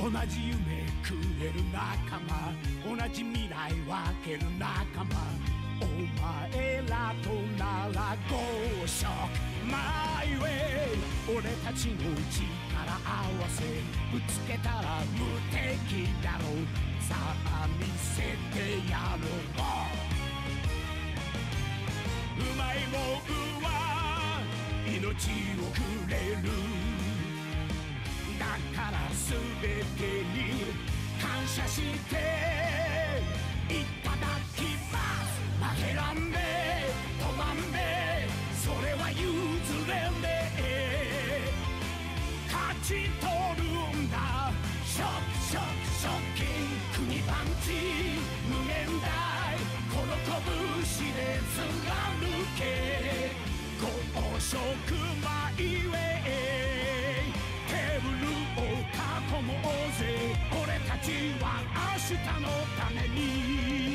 同じ夢食える仲間。同じ未来分ける仲間。お前らとなら合色 My way 俺たちの力合わせぶつけたら無敵だろう。さあ見せてやろう。うまいもんは命をくれる。していただきます。負けらんねえ止まんねえそれは譲れねえ。勝ち取るんだ。ショは明日のために。